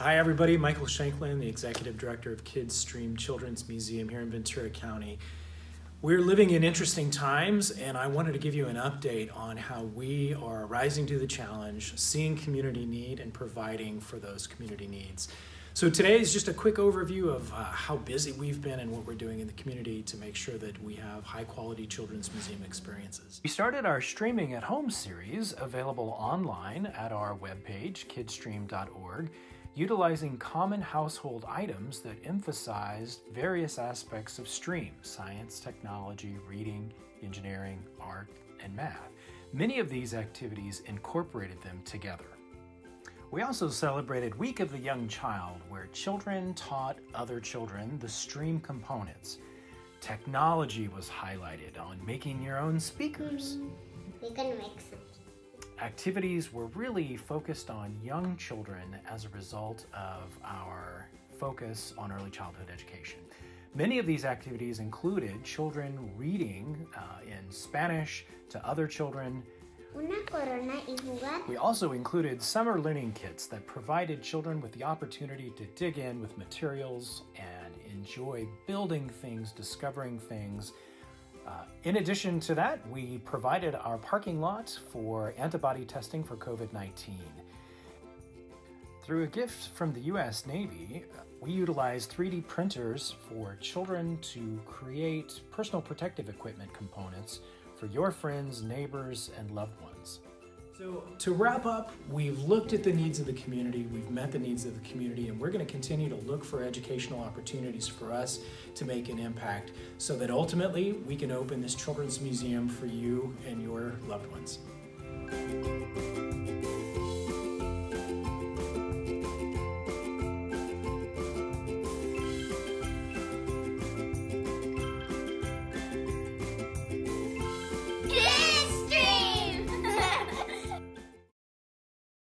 Hi, everybody. Michael Shanklin, the Executive Director of kidSTREAM Children's Museum here in Ventura County. We're living in interesting times, and I wanted to give you an update on how we are rising to the challenge, seeing community need, and providing for those community needs. So, today is just a quick overview of uh, how busy we've been and what we're doing in the community to make sure that we have high quality children's museum experiences. We started our Streaming at Home series available online at our webpage, kidstream.org utilizing common household items that emphasized various aspects of STREAM science, technology, reading, engineering, art, and math. Many of these activities incorporated them together. We also celebrated Week of the Young Child, where children taught other children the STREAM components. Technology was highlighted on making your own speakers. Mm, we can make some activities were really focused on young children as a result of our focus on early childhood education. Many of these activities included children reading uh, in Spanish to other children. We also included summer learning kits that provided children with the opportunity to dig in with materials and enjoy building things, discovering things, uh, in addition to that, we provided our parking lot for antibody testing for COVID 19. Through a gift from the US Navy, we utilized 3D printers for children to create personal protective equipment components for your friends, neighbors, and loved ones. So, to wrap up, we've looked at the needs of the community, we've met the needs of the community, and we're going to continue to look for educational opportunities for us to make an impact so that ultimately we can open this children's museum for you and your loved ones.